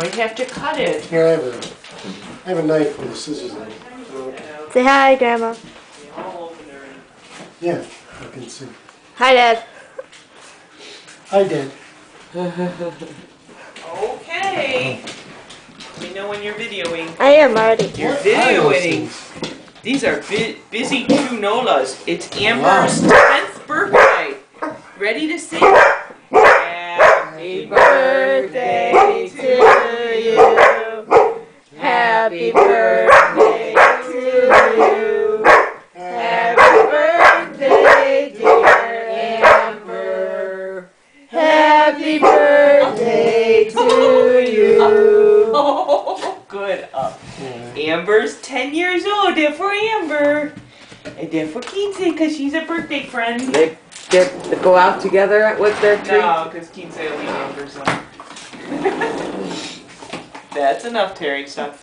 Might have to cut it. Here, I have a, I have a knife with a scissors in it. Say hi, Grandma. Yeah, I can see. Hi, Dad. Hi, Dad. Okay. Let me know when you're videoing. I am already. You're What are those videoing. things? These are bu- busy chunolas. It's Amber's 10th birthday. Ready to sing? Happy birthday to you. Happy birthday, dear Amber. Happy birthday to you. Oh, good. Up. Amber's 10 years old. They're for Amber. And they're for Kinsey because she's a birthday friend. They get to go out together with their treat. No, because Kinsey will leave Amber some. That's enough, Terry. Stop.